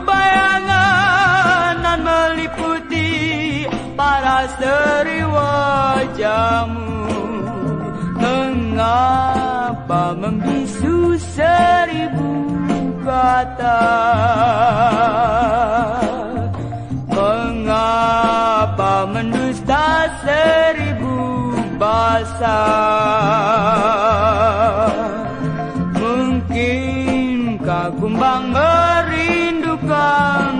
bayangan nan meliputi para seriwajamu, wajahmu. Mengapa membisu seribu kata? Mengapa mendusta seribu bahasa? Mungkin kagum meri bulan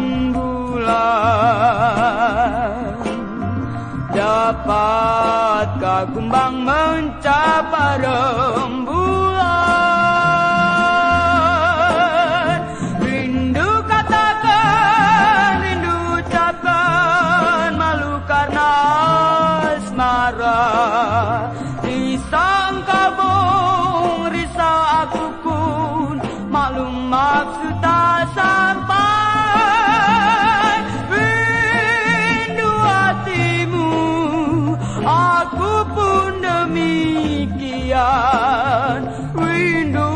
Dapatkah kumbang mencapai rembulan? Rindu katakan, rindu ucapkan Malu karena asmara. Risau kabung, risau aku pun Maklum maksud demikian Rindu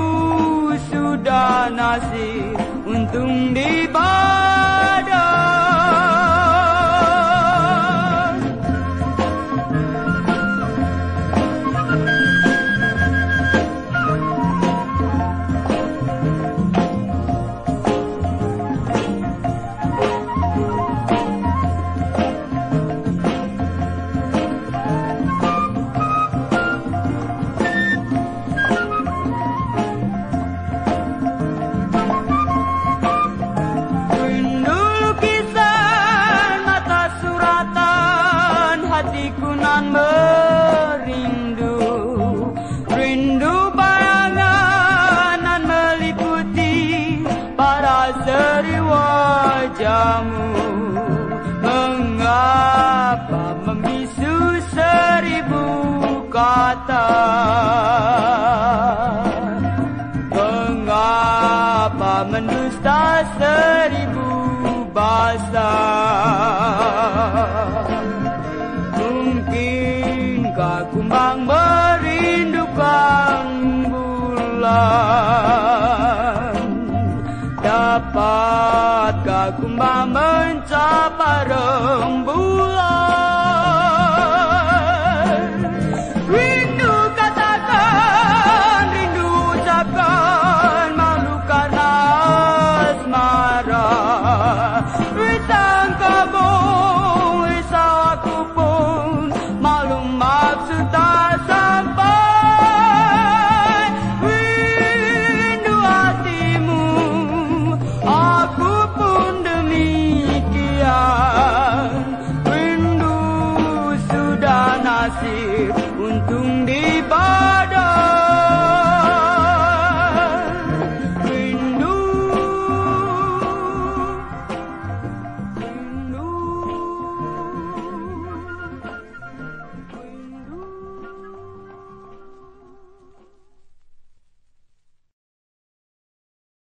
sudah nasib Untung di Mungkin Mungkinkah kumbang merindukan bulan. Dapatkah kumbang mencapai rembulan. Oh, untung di bawah